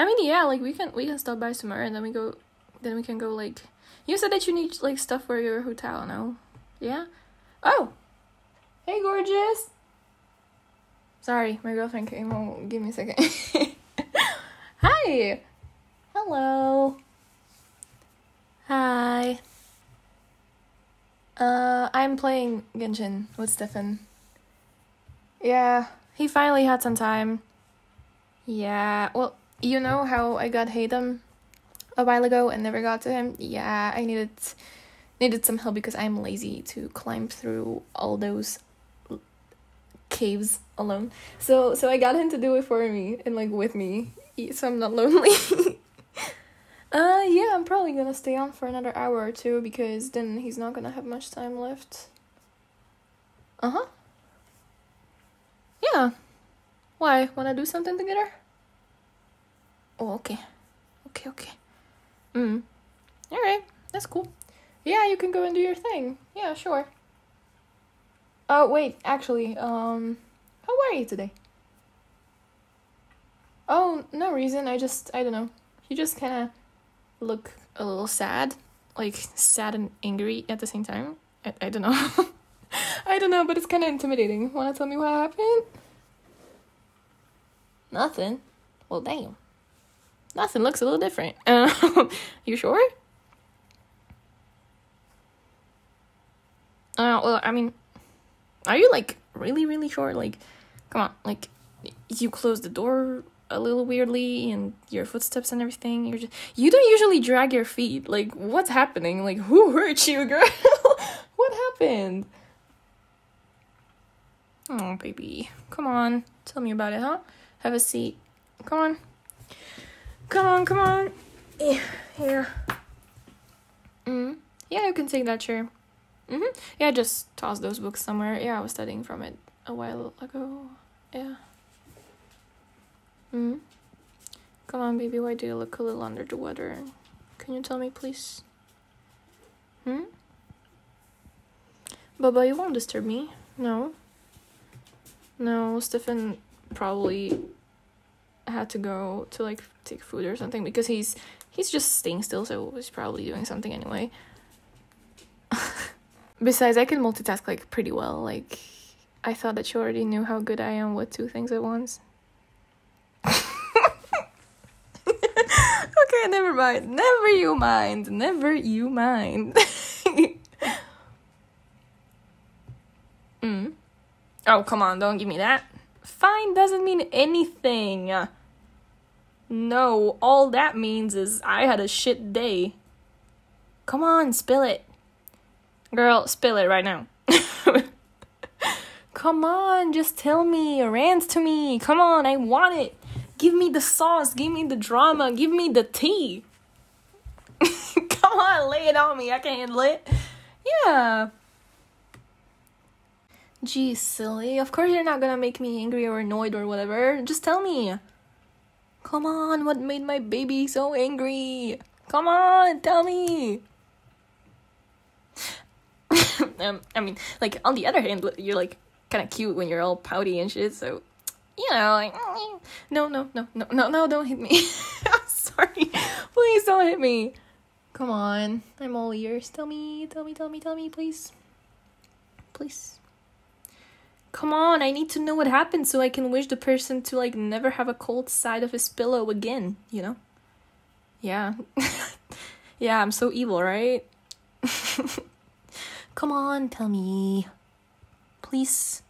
I mean, yeah, like we can we can stop by somewhere and then we go, then we can go like. You said that you need like stuff for your hotel, no? Yeah. Oh. Hey, gorgeous. Sorry, my girlfriend came home. Give me a second. Hi. Hello. Hi. Uh, I'm playing Genshin with Stefan. Yeah, he finally had some time. Yeah, well, you know how I got Hayden a while ago and never got to him? Yeah, I needed needed some help because I'm lazy to climb through all those caves alone. So so I got him to do it for me and like with me, so I'm not lonely. uh yeah, I'm probably gonna stay on for another hour or two because then he's not gonna have much time left. Uh huh. Yeah. Why? Wanna do something together? Oh, okay. Okay, okay. Mm. Alright, that's cool. Yeah, you can go and do your thing. Yeah, sure. Oh, wait, actually, um, how are you today? Oh, no reason. I just, I don't know. You just kind of look a little sad. Like, sad and angry at the same time. I, I don't know. I don't know, but it's kind of intimidating. Want to tell me what happened? Nothing. Well, damn. Nothing looks a little different. Uh, you sure? Uh, well, I mean, are you like really, really sure? Like, come on, like, you close the door a little weirdly and your footsteps and everything. You're just, you don't usually drag your feet. Like, what's happening? Like, who hurt you, girl? what happened? Oh, baby. Come on. Tell me about it, huh? Have a seat. Come on. Come on, come on. Yeah, here. Mm. Yeah, you can take that chair. Mm-hmm. Yeah, just toss those books somewhere. Yeah, I was studying from it a while ago. Yeah. Hmm. Come on, baby. Why do you look a little under the weather? Can you tell me, please? Hmm. Baba, you won't disturb me. No. No, Stefan probably had to go to like take food or something because he's he's just staying still, so he's probably doing something anyway. Besides, I can multitask like pretty well. Like, I thought that you already knew how good I am with two things at once. okay, never mind. Never you mind. Never you mind. mm. Oh, come on, don't give me that. Fine doesn't mean anything. No, all that means is I had a shit day. Come on, spill it. Girl, spill it right now. Come on, just tell me, rant to me. Come on, I want it. Give me the sauce, give me the drama, give me the tea. Come on, lay it on me. I can handle it. Yeah. Geez, silly. Of course you're not gonna make me angry or annoyed or whatever. Just tell me. Come on, what made my baby so angry? Come on, tell me. um, I mean, like on the other hand, you're like kind of cute when you're all pouty and shit. So, you know, like no, no, no, no, no, no, don't hit me. I'm sorry. Please don't hit me. Come on, I'm all ears. Tell me, tell me, tell me, tell me, please, please. Come on, I need to know what happened so I can wish the person to like never have a cold side of his pillow again, you know? Yeah. yeah, I'm so evil, right? Come on, tell me. Please.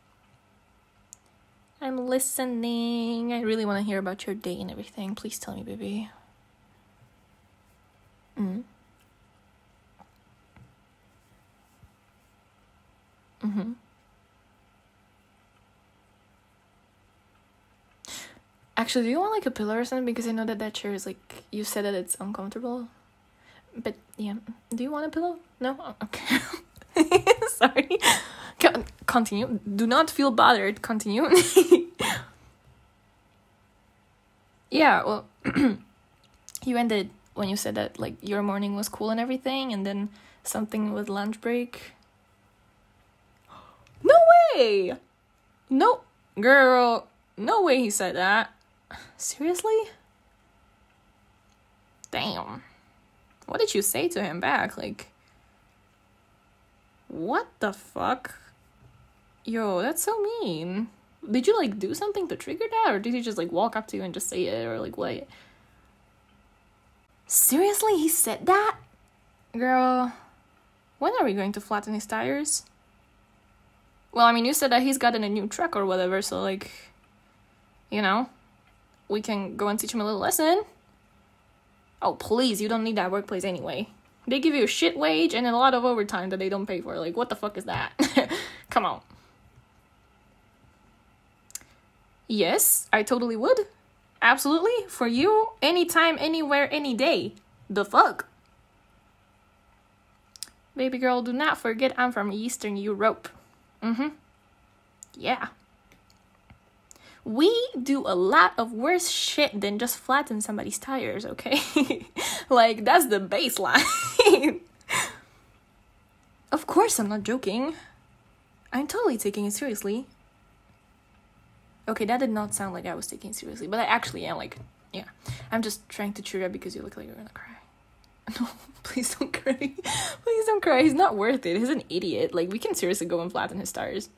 I'm listening. I really want to hear about your day and everything. Please tell me, baby. Mm. Mm-hmm. Actually, do you want like a pillow or something? Because I know that that chair is like you said that it's uncomfortable. But yeah, do you want a pillow? No. Oh, okay. Sorry. Continue. Do not feel bothered. Continue. yeah. Well, you ended when you said that like your morning was cool and everything, and then something with lunch break. No way. No, girl. No way he said that. Seriously? Damn. What did you say to him back? Like, what the fuck? Yo, that's so mean. Did you like do something to trigger that, or did he just like walk up to you and just say it, or like what? Seriously, he said that? Girl, when are we going to flatten his tires? Well, I mean, you said that he's gotten a new truck or whatever, so like, you know, we can go and teach him a little lesson. Oh, please, you don't need that workplace anyway. They give you a shit wage and a lot of overtime that they don't pay for. Like, what the fuck is that? Come on. Yes, I totally would. Absolutely. For you, anytime, anywhere, any day. The fuck? Baby girl, do not forget I'm from Eastern Europe. Mm hmm. Yeah. We do a lot of worse shit than just flatten somebody's tires, okay? like, that's the baseline. of course, I'm not joking. I'm totally taking it seriously. Okay, that did not sound like I was taking seriously, but I actually am. Like, yeah, I'm just trying to cheer up because you look like you're gonna cry. No, please don't cry. please don't cry. He's not worth it. He's an idiot. Like, we can seriously go and flatten his tires.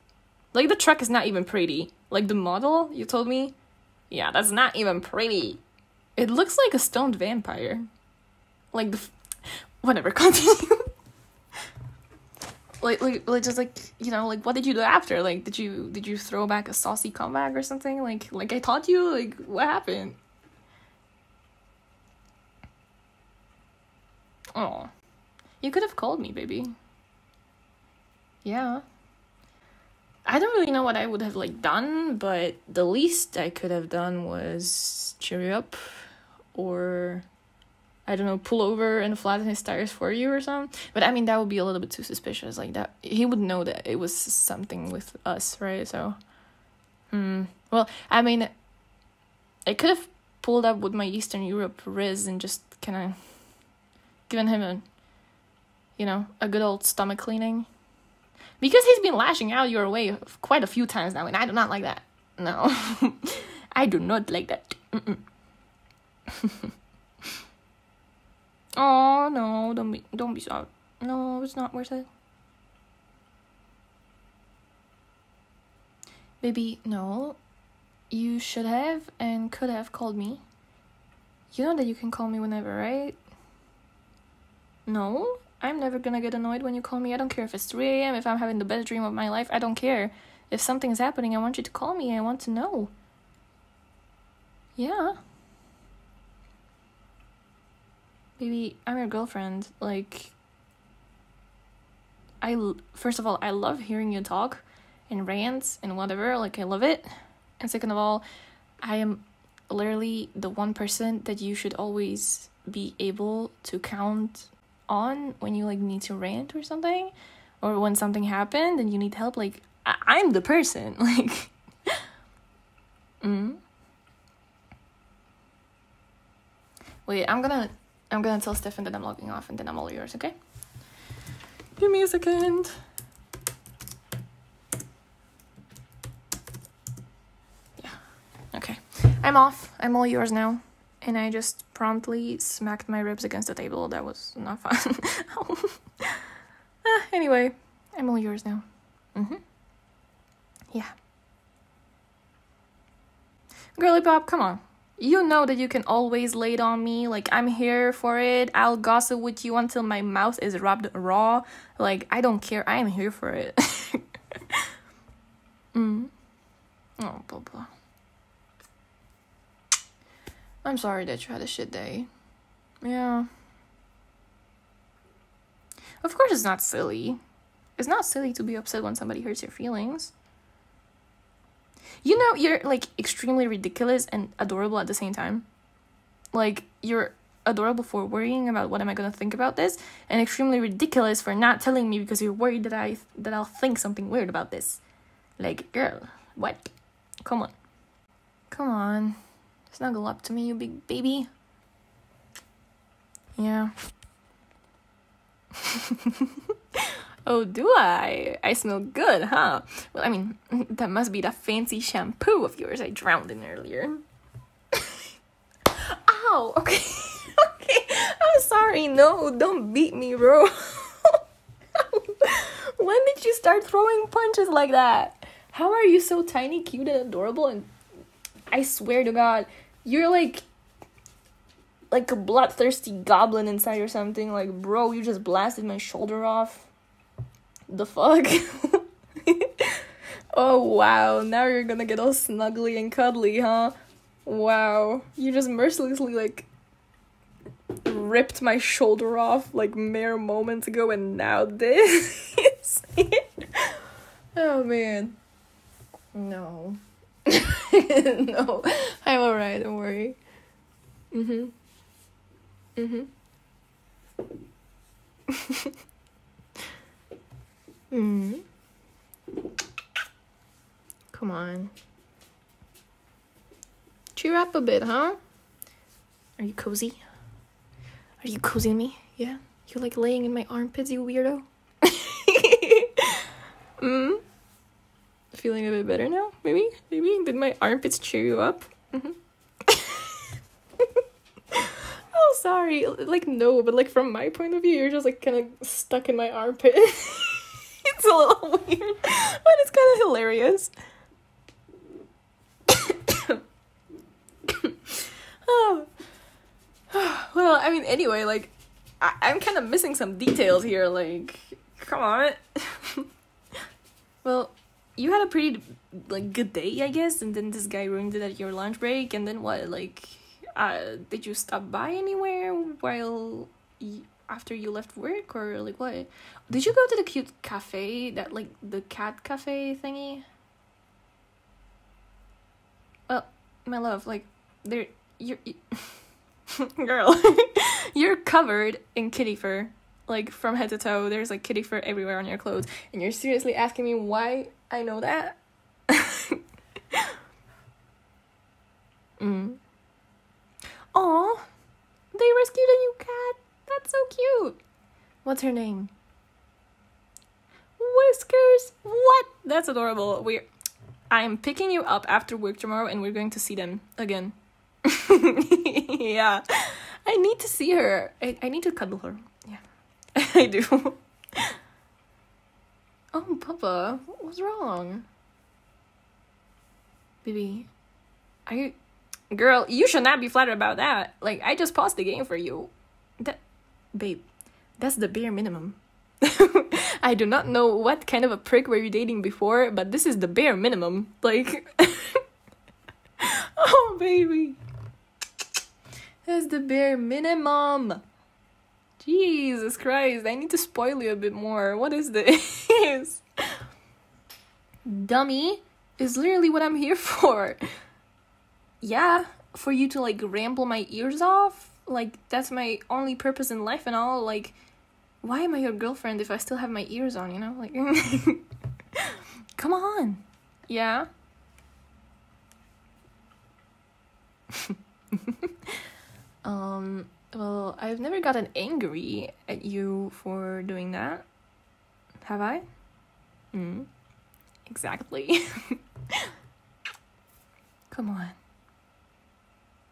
Like, the truck is not even pretty. Like, the model you told me, yeah, that's not even pretty. It looks like a stoned vampire. Like the, whatever. Continue like, like, like, just like, you know, like, what did you do after? Like, did you, did you throw back a saucy comeback or something? Like, like I taught you. Like, what happened? Oh, you could have called me, baby. Yeah. I don't really know what I would have like done, but the least I could have done was cheer you up or I don't know, pull over and flatten his tires for you or something. But I mean, that would be a little bit too suspicious. Like that, he would know that it was something with us, right? So, hmm. Well, I mean, I could have pulled up with my Eastern Europe Riz and just kind of given him a, you know, a good old stomach cleaning. Because he's been lashing out your way quite a few times now, and I do not like that. No, I do not like that. Oh no, don't be don't be sad. No, it's not worth it. Baby, no. You should have and could have called me. You know that you can call me whenever, right? No, I'm never gonna get annoyed when you call me. I don't care if it's 3 a.m., if I'm having the best dream of my life. I don't care. If something's happening, I want you to call me. I want to know. Yeah. baby, I'm your girlfriend. Like, I first of all, I love hearing you talk and rants and whatever. Like, I love it. And second of all, I am literally the one person that you should always be able to count on when you like need to rant or something, or when something happened and you need help. Like, I- am the person. Like, mm. Wait, I'm gonna I'm gonna tell Stefan that I'm logging off and then I'm all yours, okay? Give me a second. Yeah, okay. I'm off. I'm all yours now. And I just promptly smacked my ribs against the table. That was not fun. ah, anyway, I'm all yours now. Mm-hmm. Yeah. Girly Pop, come on you know that you can always lay it on me. Like, I'm here for it. I'll gossip with you until my mouth is rubbed raw. Like, I don't care. I am here for it. mm. Oh, blah, blah. I'm sorry that you had a shit day. Yeah. Of course, it's not silly. It's not silly to be upset when somebody hurts your feelings. You know, you're like extremely ridiculous and adorable at the same time. Like, you're adorable for worrying about what am I gonna think about this, and extremely ridiculous for not telling me because you're worried that I that I'll think something weird about this. Like, girl, what? Come on, come on, snuggle up to me, you big baby. Yeah. Oh, do I? I smell good, huh? Well, I mean, that must be that fancy shampoo of yours I drowned in earlier. Ow! Okay. okay. I'm sorry. No, don't beat me, bro. when did you start throwing punches like that? How are you so tiny, cute, and adorable? And I swear to God, you're like like a bloodthirsty goblin inside or something. Like, bro, you just blasted my shoulder off. The fuck? oh wow, now you're gonna get all snuggly and cuddly, huh? Wow, you just mercilessly like ripped my shoulder off like mere moments ago, and now this. Oh man. No. no. I'm alright, don't worry. Mm-hmm. mm. Come on. Cheer up a bit, huh? Are you cozy? Are you cozy to me? Yeah? You like laying in my armpits, you weirdo? mm? Feeling a bit better now? Maybe? Maybe? Did my armpits cheer you up? Mm-hmm. oh, sorry. Like, no, but like from my point of view, you're just like kind of stuck in my armpit. it's a little weird, but it's kind of hilarious. oh. well, I mean, anyway, like, I- I'm kind of missing some details here. Like, come on. well, you had a pretty like good day, I guess, and then this guy ruined it at your lunch break, and then what? Like, uh, did you stop by anywhere while after you left work, or like what? Did you go to the cute cafe that like the cat cafe thingy? Well, my love, like, there you're. You- girl you're covered in kitty fur like from head to toe there's like kitty fur everywhere on your clothes and you're seriously asking me why i know that mm. They rescued a new cat that's so cute what's her name whiskers what that's adorable we're i'm picking you up after work tomorrow and we're going to see them again yeah. I need to see her. I, I need to cuddle her. Yeah. I do. oh, Papa, what's wrong? Baby, I. Girl, you should not be flattered about that. Like, I just paused the game for you. That. Babe, that's the bare minimum. I do not know what kind of a prick were you dating before, but this is the bare minimum. Like. oh, baby. That's the bare minimum. Jesus Christ, I need to spoil you a bit more. What is this? Dummy is literally what I'm here for. Yeah, for you to like ramble my ears off? Like, that's my only purpose in life and all. Like, why am I your girlfriend if I still have my ears on, you know? Like, come on. Yeah? Um, well, I've never gotten angry at you for doing that. Have I? Hmm. Exactly. Come on.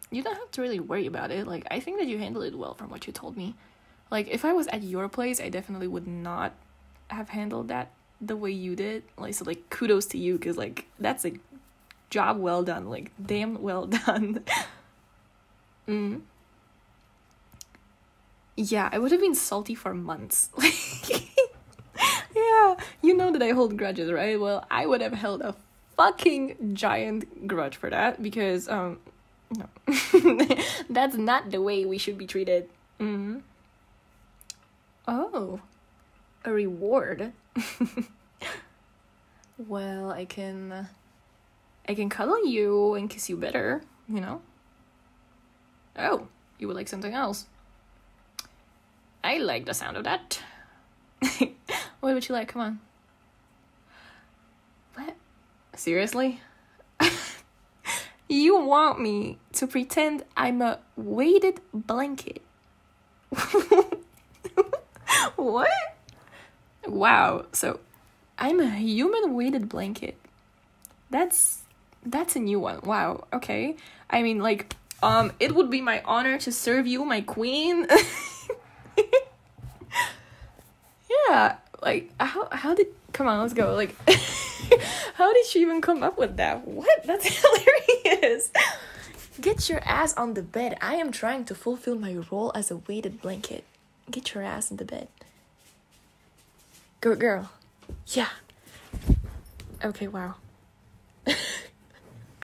You don't have to really worry about it. Like, I think that you handled it well from what you told me. Like, if I was at your place, I definitely would not have handled that the way you did. Like, so, like, kudos to you, because, like, that's a job well done. Like, damn well done. mm yeah, I would have been salty for months. yeah, you know that I hold grudges, right? Well, I would have held a fucking giant grudge for that because um no. That's not the way we should be treated. Mm. Oh. A reward. well, I can I can cuddle you and kiss you better, you know? Oh, you would like something else. I like the sound of that. what would you like? Come on. What? Seriously? you want me to pretend I'm a weighted blanket? what? Wow. So, I'm a human weighted blanket. That's that's a new one. Wow. Okay. I mean like Um, it would be my honor to serve you, my queen. yeah, like how how did come on, let's go. Like how did she even come up with that? What? That's hilarious. Get your ass on the bed. I am trying to fulfill my role as a weighted blanket. Get your ass in the bed. Good girl. Yeah. Okay, wow.